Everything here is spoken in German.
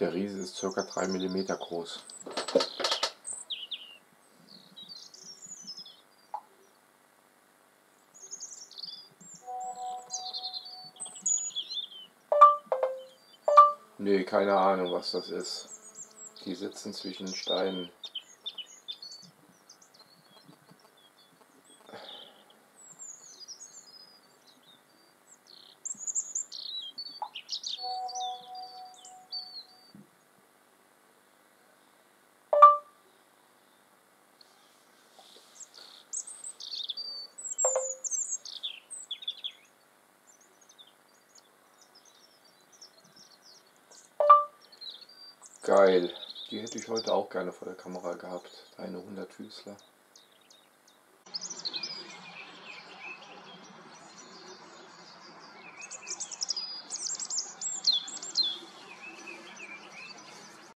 Der Riese ist ca. 3 mm groß. Nee, keine Ahnung, was das ist. Die sitzen zwischen Steinen. Geil. Die hätte ich heute auch gerne vor der Kamera gehabt. Eine 100 Füßler.